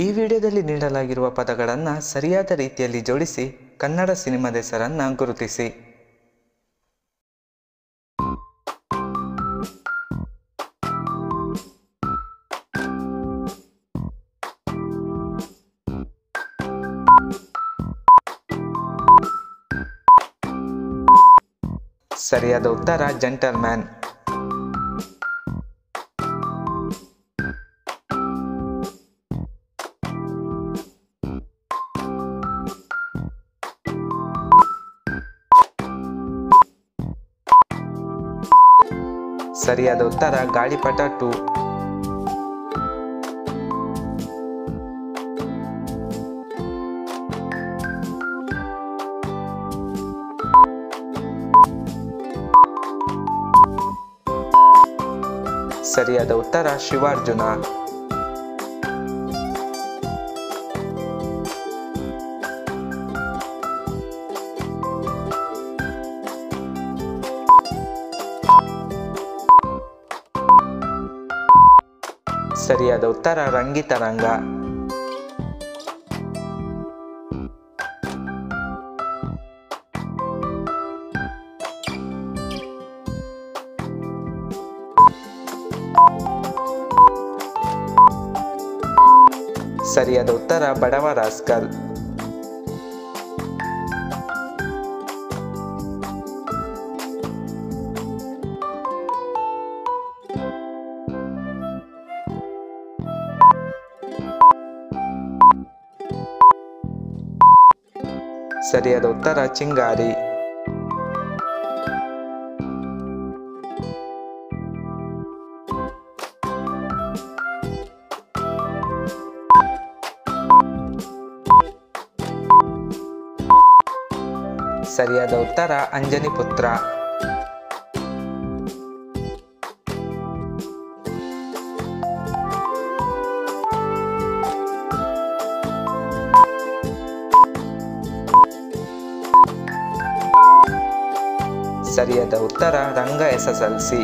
ಈ ವಿಡಿಯೋದಲ್ಲಿ ನೀಡಲಾಗಿರುವ ಪದಗಳನ್ನು ಸರಿಯಾದ ರೀತಿಯಲ್ಲಿ ಜೋಡಿಸಿ ಕನ್ನಡ ಸಿನಿಮಾದ ಹೆಸರನ್ನು ಗುರುತಿಸಿ. ಸರಿಯಾದ ಉತ್ತರ ಜಂಟಲ್ ಮ್ಯಾನ್ ಸರಿಯಾದ ಉತ್ತರ ಗಾಳಿಪಟ ಟು. ಸರಿಯಾದ ಉತ್ತರ ಶಿವಾರ್ಜುನ. ಸರಿಯಾದ ಉತ್ತರ ರಂಗಿತರಂಗ ಸರಿಯಾದ ಉತ್ತರ ಬಡವ ರಾಸ್ಕಲ್. ಸರಿಯಾದ ಉತ್ತರ ಚಿಂಗಾರಿ. ಸರಿಯಾದ ಉತ್ತರ ಅಂಜನಿ ಪುತ್ರ. ಸರಿಯಾದ ಉತ್ತರ ರಂಗ ಎಸ್ಎಸ್ಎಲ್ಸಿ.